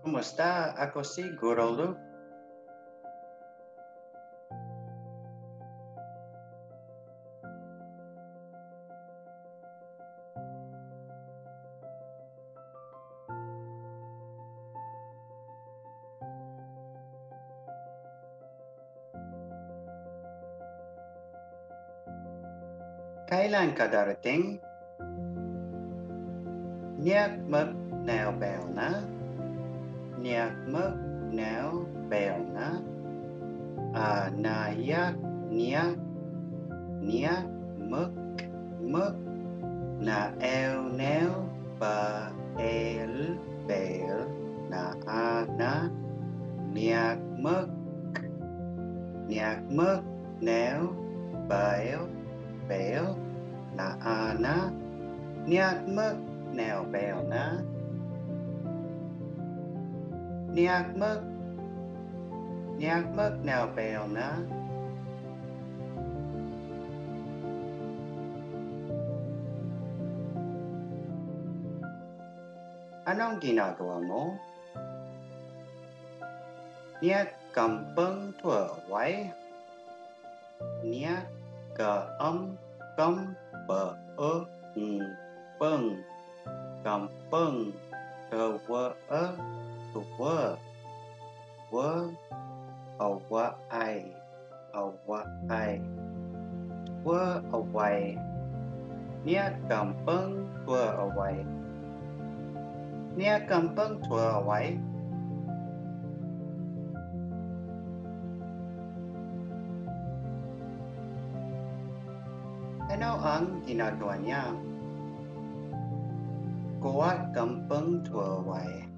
Kumusta? Ako si Goroldo. Kailan ka darating? Niyak mag-naobel na? Nhạc mất nếu bèo ná à na yak nhạc nhạc mất mất na eo nếu bà el bèo na a ná. Nhạc mất nhạc mất nếu bèo bèo na a ná. Nhạc mất nèo bèo ná niyak mực niyak mực nào bell na Anong ginagawa mo? thuở quái Nhạc cờ âm kam bờ ơ pâng kampang tuwa ơ tuwa tuwa awa ai awa I were away Nia cầm bưng were away Nia cầm bưng were away Ano ang ginagawa niya? Goat kampang tuwaway.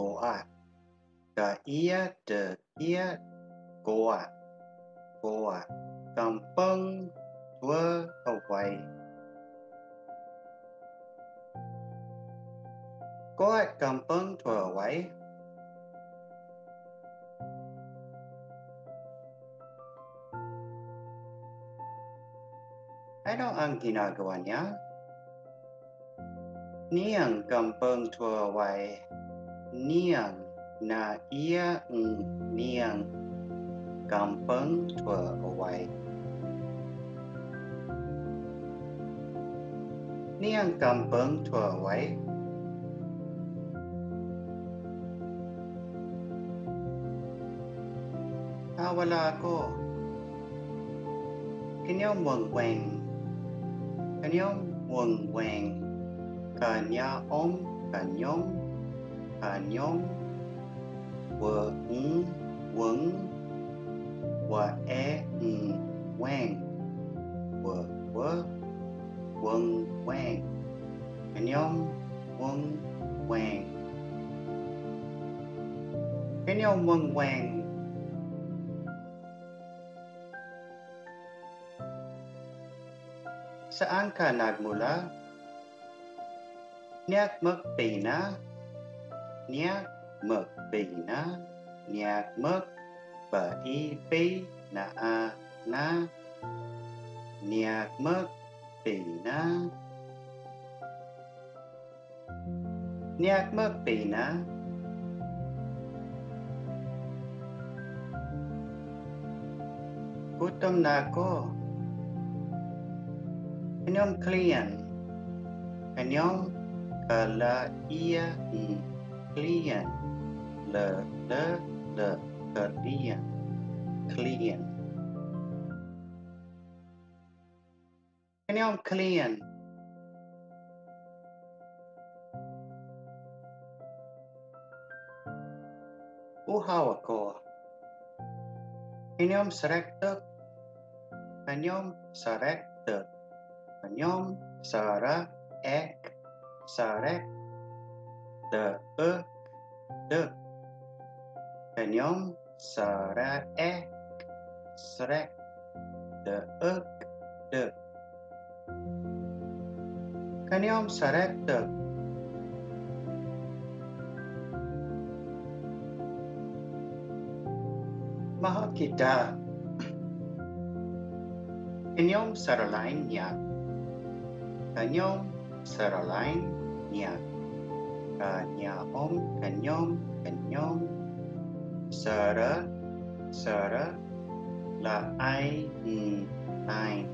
Goat. Ka iya de iya goat. Goat. Kampang tuwaway. Goat kampang tuwaway. Ano ang ginagawa niya? Niyang kampang tuwaway niang na ia ng niyang kampang tuwaway. Niyang kampang tuwaway. À, wala ako. Kanyang wangwang. mong wangwang. Kanya om, kanyong, Hanyong Wờ ứng Quấn Wờ e ng Quen Wờ quớ Quân quen Hanyong Quân quen Hanyong Quân quen Saan ka nagmula? Niat magpina? Niat magpina? Niyak magpaipi na a na. Niyak na Niyak mực Gutom na ako. Kanyang klien. Kanyang kala iya ng Klien, le le le klien klien. Ini om klien. Clear uhawa ko. Inyom serektek, inyom serektek, inyom sara ek sarek de e de senyum sere e sere de e de kenyom sere de maha kita kenyom serelain lainnya kenyom serelain lainnya kanya om kanyom kanyom sara sara la ai hmm, ni Ai,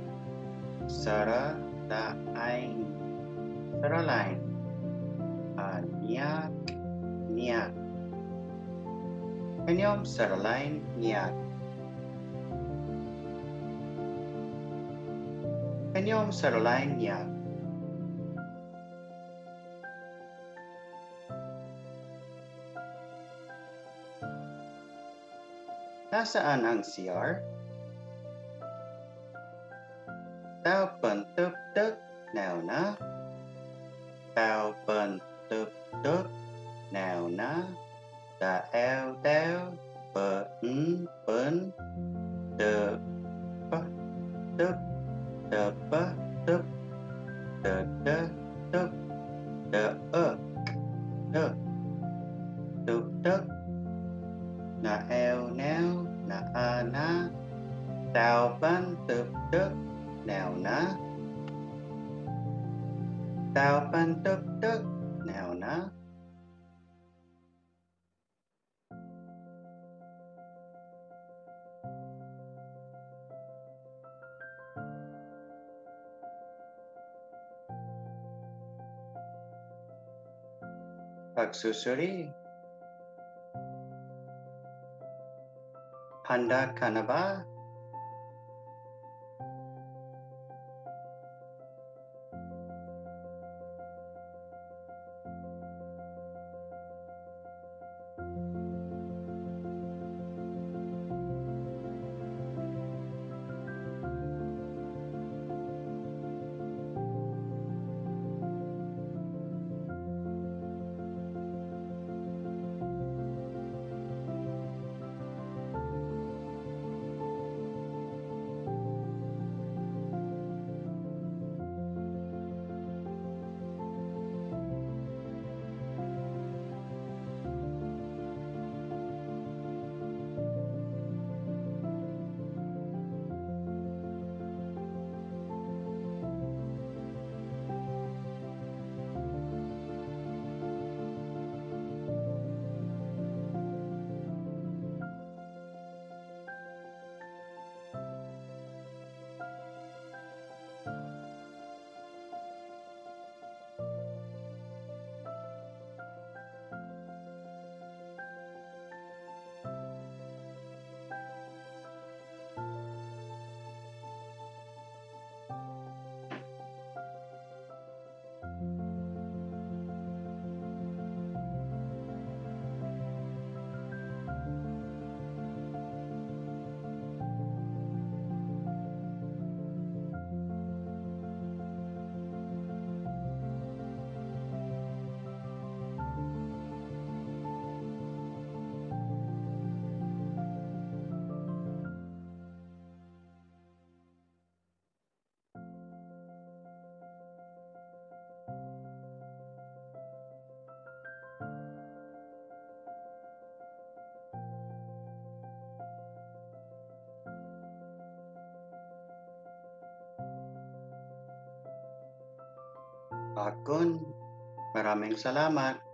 sara la ai. Sara lai ah, nia nia. Kanyom sara lai nia. Kanyom sara lai nia. Nasaan ang CR? Tao bần tớp tớp nào nó Tao bần tớp tớp nào nó Tà eo tao bờ ứng bến mm, Tờ bá tớp Tờ bá tớp Tờ tớ tớp Tờ ơ uh, Tờ Tớp tớp na eo neo na a na tao ban tớp tức nào ná. Tao ban tớp tức nào ná. Pagsusuri Anda Kanaba Pakon, maraming salamat.